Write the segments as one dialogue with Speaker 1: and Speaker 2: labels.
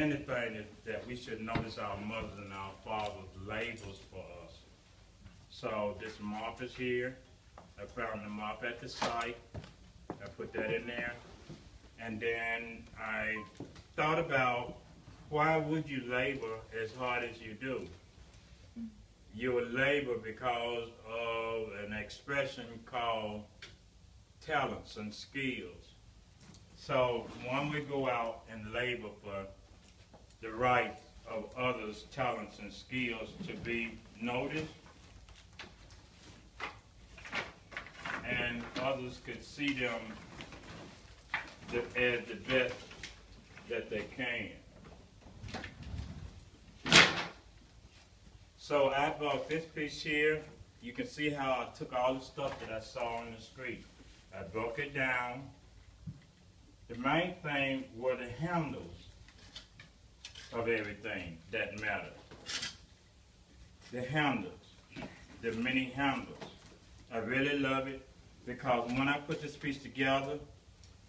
Speaker 1: anything is that we should notice our mothers and our fathers labels for us. So this mop is here. I found the mop at the site. I put that in there. And then I thought about why would you labor as hard as you do? You would labor because of an expression called talents and skills. So when we go out and labor for the right of others' talents and skills to be noticed, and others could see them the, as the best that they can. So I bought this piece here. You can see how I took all the stuff that I saw on the street. I broke it down. The main thing were the handles of everything that mattered. The handles, the many handles. I really love it because when I put this piece together,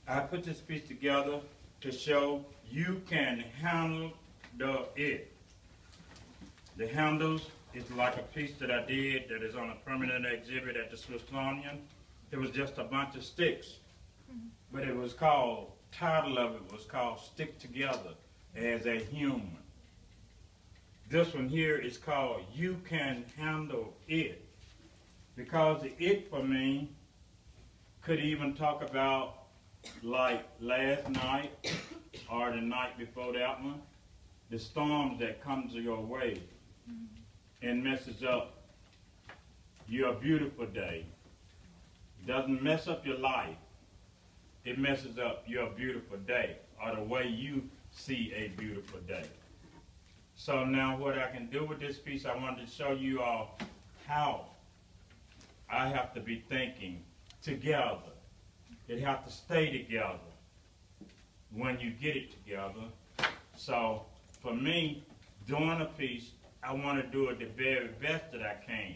Speaker 1: I put this piece together to show you can handle the it. The handles is like a piece that I did that is on a permanent exhibit at the Smithsonian. It was just a bunch of sticks, mm-hmm. but it was called, title of it was called Stick Together as a Human. This one here is called You Can Handle It. Because the it for me could even talk about like last night or the night before that one, the storms that comes your way mm-hmm. and messes up your beautiful day. Doesn't mess up your life. It messes up your beautiful day or the way you see a beautiful day. So now what I can do with this piece, I wanted to show you all how I have to be thinking together. It has to stay together when you get it together. So for me, doing a piece, I want to do it the very best that I can.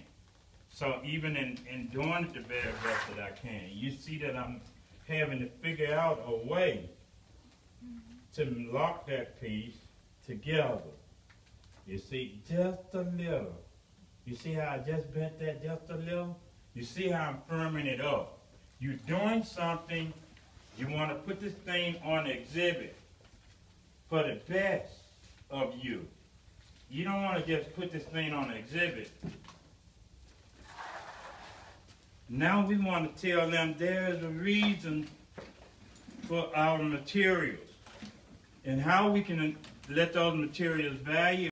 Speaker 1: So even in, in doing it the very best that I can, you see that I'm having to figure out a way to lock that piece together. You see, just a little. You see how I just bent that just a little? You see how I'm firming it up. You're doing something, you want to put this thing on exhibit for the best of you. You don't want to just put this thing on exhibit. Now we want to tell them there's a reason for our materials and how we can let those materials value